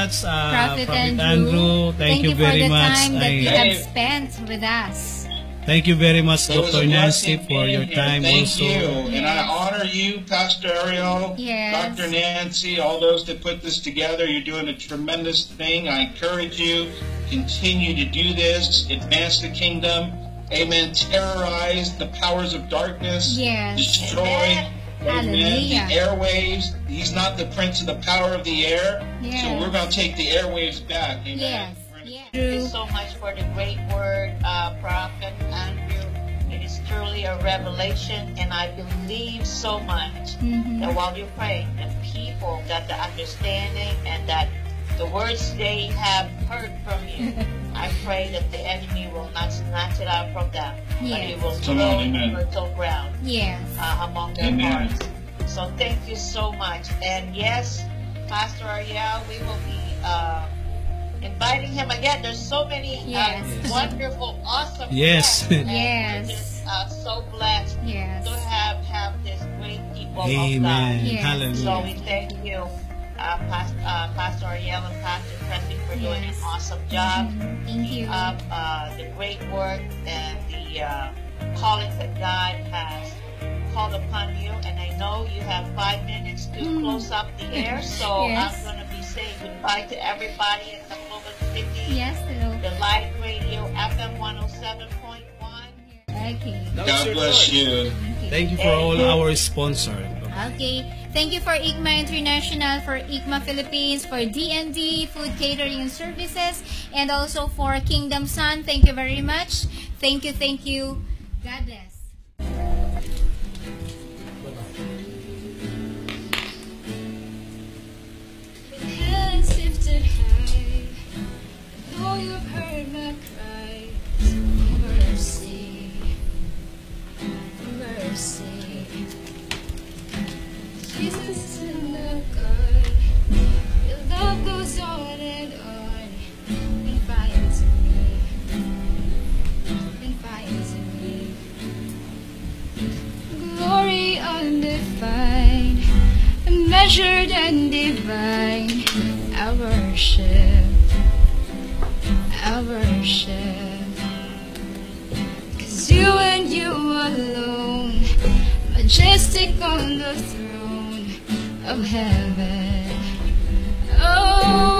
That's, uh, Prophet, Prophet Andrew. Andrew. Thank, you for very the much. time that I- you have spent with us. Thank you very much, It Dr. Nancy, for your here. time Thank also. you. And I honor you, Pastor Ariel, Yes. Dr. Nancy, all those that put this together. You're doing a tremendous thing. I encourage you, continue to do this, advance the kingdom. Amen. Terrorize the powers of darkness. Yes. Destroy. Amen. Amen. The airwaves. He's not the prince of the power of the air. Yes. So we're going to take the airwaves back. Amen. Yes. Yes. Thank you so much for the great word, uh, Prophet Andrew. It is truly a revelation, and I believe so much Mhm. that while you're praying, the people got the understanding and that the words they have heard from you, I pray that the enemy will not snatch it out from them, but Yes. it will Come grow on, amen. fertile ground Yes. uh, among their Amen. hearts. So thank you so much. And yes, Pastor Ariel, we will be uh, inviting him again. There's so many Yes. uh, wonderful, awesome Yes. guests, and Yes. Uh, so blessed Yes. to have have this great people of God. Yes. Hallelujah. So we thank you, uh, Pastor, uh, Pastor Ariel and Pastor Preston, for doing an awesome job Mhm. Thank you. of uh, the great work and the uh, calling that God has called upon you. And I know you have five minutes to Mm. close up the air, so Yes. I'm going to be saying goodbye to everybody in the Global City, Yes, hello. the Light Radio FM 107.1. Okay. God bless you. Thank you for all our sponsors. Okay. Thank you for IGMA International, for IGMA Philippines, for DND Food Catering and Services, and also for Kingdom Sun. Thank you very much. Thank you, thank you. God bless. Measured and divine. I worship, I worship. Cause you and you alone, majestic on the throne of heaven. Oh,